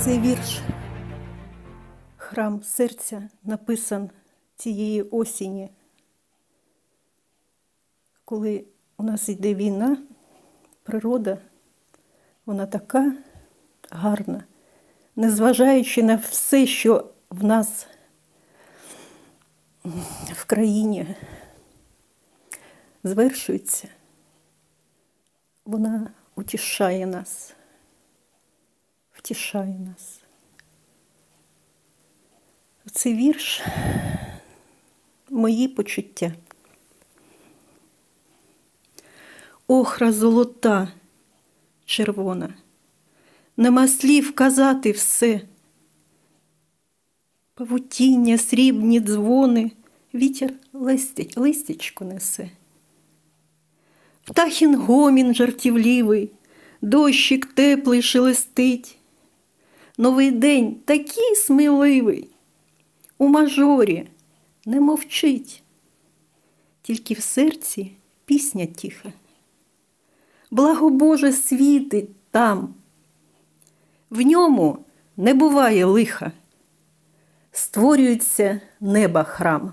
Цей вірш. Храм серця написан цієї осені, коли у нас йде війна, природа, вона така гарна, незважаючи на все, що в нас в країні звершується, вона утішає нас, втішає нас. Цей вірш мої почуття. Охра золота, червона, нема слів казати все. Павутіння, срібні дзвони, вітер листя, листячко несе. Птахін гомін жартівливий, дощик теплий шелестить. Новий день такий сміливий, у мажорі не мовчить, тільки в серці пісня тиха. Благо Боже світить там, в ньому не буває лиха, створюється неба храм.